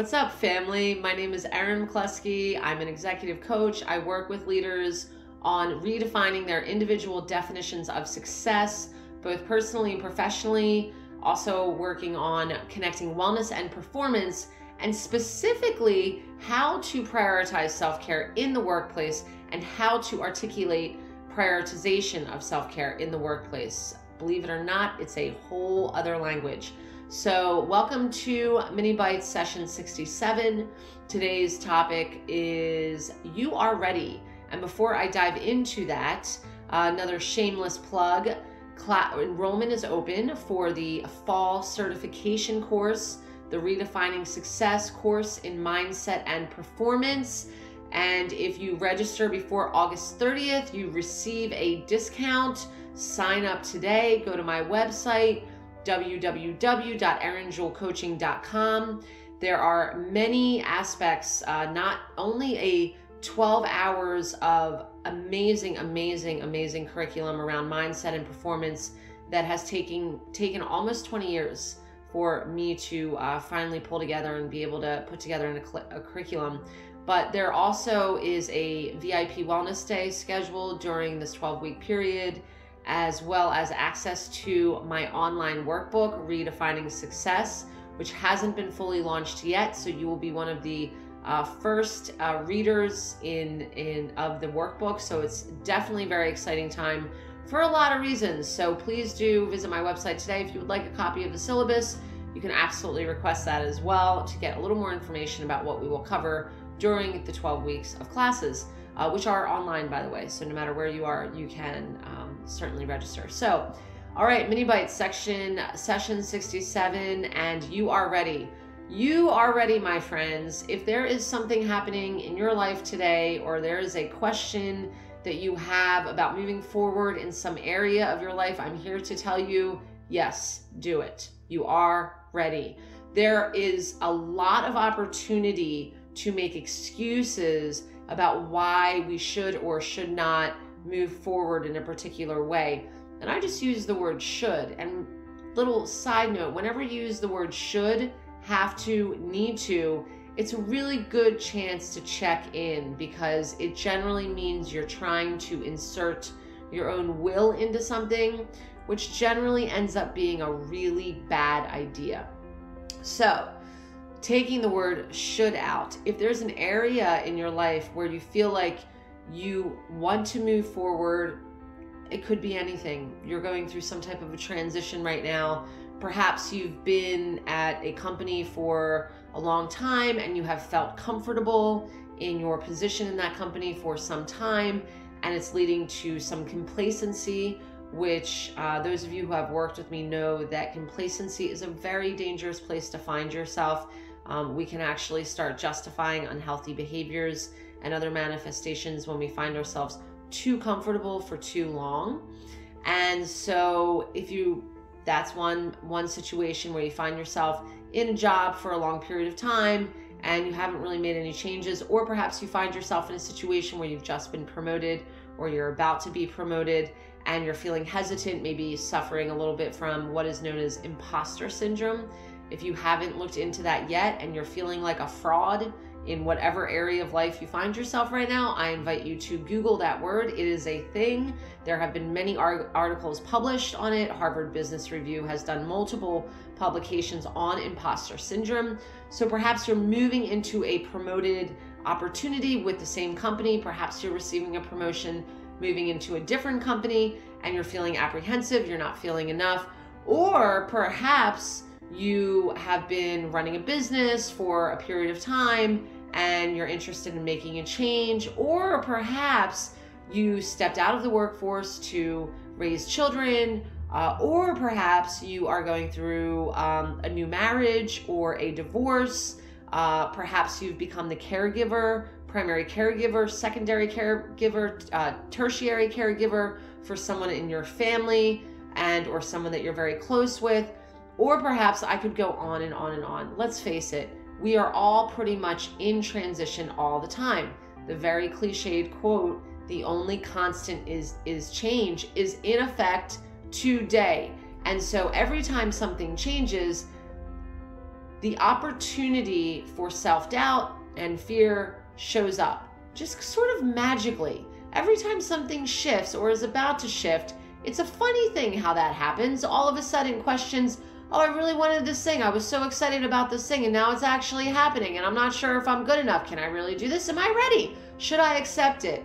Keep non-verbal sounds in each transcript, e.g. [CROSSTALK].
What's up, family? My name is Erin McCloskey. I'm an executive coach. I work with leaders on redefining their individual definitions of success, both personally and professionally. Also, working on connecting wellness and performance, and specifically how to prioritize self care in the workplace and how to articulate prioritization of self care in the workplace. Believe it or not, it's a whole other language. So, welcome to Mini Bytes session 67. Today's topic is You Are Ready. And before I dive into that, uh, another shameless plug enrollment is open for the fall certification course, the Redefining Success course in mindset and performance. And if you register before August 30th, you receive a discount sign up today. Go to my website, www.erinjewellcoaching.com. There are many aspects, uh, not only a 12 hours of amazing, amazing, amazing curriculum around mindset and performance that has taken taken almost 20 years for me to uh, finally pull together and be able to put together a, a curriculum. But there also is a VIP Wellness Day scheduled during this 12 week period as well as access to my online workbook, Redefining Success, which hasn't been fully launched yet. So you will be one of the uh, first uh, readers in in of the workbook. So it's definitely a very exciting time for a lot of reasons. So please do visit my website today if you would like a copy of the syllabus. You can absolutely request that as well to get a little more information about what we will cover during the 12 weeks of classes uh, which are online, by the way. So no matter where you are, you can um, certainly register. So, all right, mini bytes section, session 67, and you are ready. You are ready, my friends. If there is something happening in your life today, or there is a question that you have about moving forward in some area of your life, I'm here to tell you yes, do it. You are ready. There is a lot of opportunity to make excuses about why we should or should not move forward in a particular way. And I just use the word should. And little side note whenever you use the word should, have to, need to, it's a really good chance to check in because it generally means you're trying to insert your own will into something, which generally ends up being a really bad idea. So, taking the word should out. If there's an area in your life where you feel like you want to move forward, it could be anything. You're going through some type of a transition right now. Perhaps you've been at a company for a long time and you have felt comfortable in your position in that company for some time, and it's leading to some complacency. Which uh, those of you who have worked with me know that complacency is a very dangerous place to find yourself um, we can actually start justifying unhealthy behaviors and other manifestations when we find ourselves too comfortable for too long. And so if you that's one one situation where you find yourself in a job for a long period of time and you haven't really made any changes or perhaps you find yourself in a situation where you've just been promoted or you're about to be promoted and you're feeling hesitant, maybe suffering a little bit from what is known as imposter syndrome. If you haven't looked into that yet and you're feeling like a fraud in whatever area of life you find yourself right now, I invite you to Google that word. It is a thing. There have been many articles published on it. Harvard Business Review has done multiple publications on imposter syndrome. So perhaps you're moving into a promoted opportunity with the same company. Perhaps you're receiving a promotion, moving into a different company, and you're feeling apprehensive, you're not feeling enough. Or perhaps you have been running a business for a period of time and you're interested in making a change, or perhaps you stepped out of the workforce to raise children, uh, or perhaps you are going through um, a new marriage or a divorce. Uh, perhaps you've become the caregiver, primary caregiver, secondary caregiver, uh, tertiary caregiver for someone in your family and or someone that you're very close with or perhaps I could go on and on and on. Let's face it, we are all pretty much in transition all the time. The very cliched quote, the only constant is is change is in effect today. And so every time something changes, the opportunity for self doubt and fear shows up just sort of magically. Every time something shifts or is about to shift, it's a funny thing how that happens. All of a sudden, questions, oh, I really wanted this thing. I was so excited about this thing, and now it's actually happening, and I'm not sure if I'm good enough. Can I really do this? Am I ready? Should I accept it?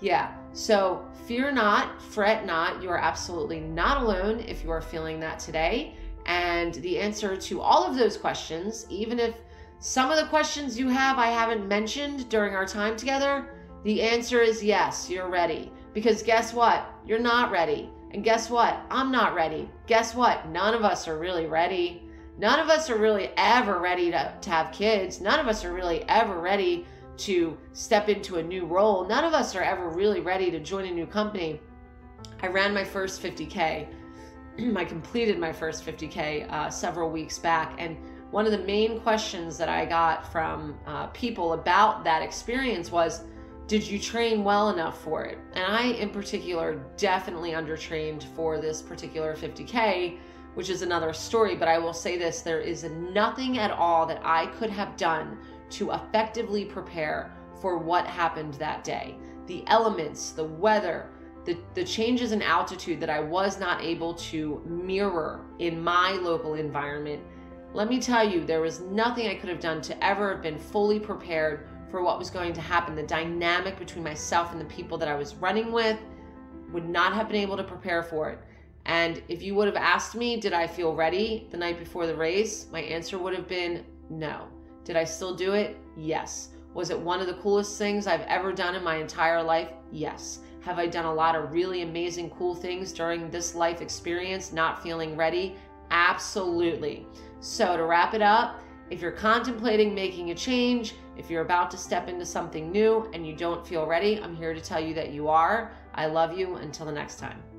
Yeah. So fear not, fret not. You are absolutely not alone if you are feeling that today. And the answer to all of those questions, even if some of the questions you have I haven't mentioned during our time together, the answer is yes, you're ready. Because guess what? You're not ready. And guess what? I'm not ready. Guess what? None of us are really ready. None of us are really ever ready to, to have kids. None of us are really ever ready to step into a new role. None of us are ever really ready to join a new company. I ran my first 50K. [CLEARS THROAT] I completed my first 50K uh, several weeks back. And one of the main questions that I got from uh, people about that experience was, did you train well enough for it? And I, in particular, definitely undertrained for this particular 50K, which is another story. But I will say this there is nothing at all that I could have done to effectively prepare for what happened that day. The elements, the weather, the, the changes in altitude that I was not able to mirror in my local environment. Let me tell you, there was nothing I could have done to ever have been fully prepared for what was going to happen. The dynamic between myself and the people that I was running with would not have been able to prepare for it. And if you would have asked me, did I feel ready the night before the race? My answer would have been no. Did I still do it? Yes. Was it one of the coolest things I've ever done in my entire life? Yes. Have I done a lot of really amazing, cool things during this life experience, not feeling ready? Absolutely. So, to wrap it up, if you're contemplating making a change, if you're about to step into something new and you don't feel ready, I'm here to tell you that you are. I love you. Until the next time.